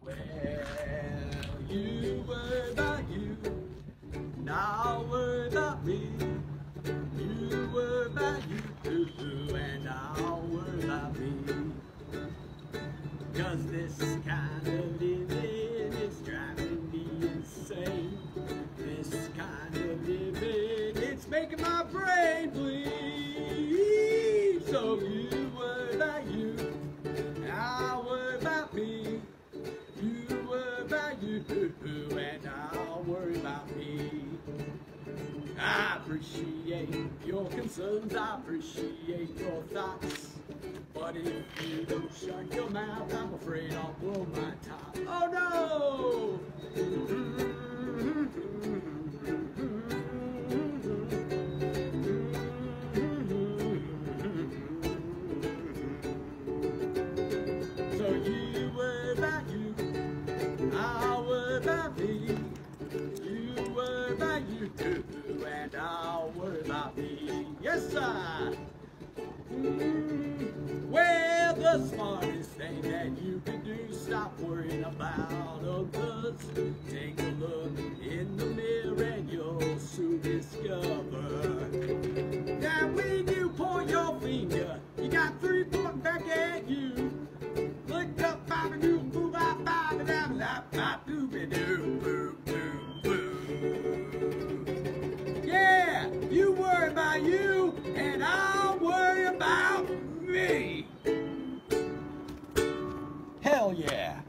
Well, you were about you, now about me. You were about you, and I'll worry about me. Cause this kind of living is driving me insane. This kind of living, it's making my brain bleed. So you worry you, and I'll worry about me. I appreciate your concerns, I appreciate your thoughts. But if you don't shut your mouth, I'm afraid I'll blow my top. Oh no! So you worry about you, I'll worry about me. You worry about you too, and I'll worry about me. Yes, sir. Mm, Well, the smartest thing that you can do, stop worrying about others. Take a look you, and I'll worry about me. Hell yeah.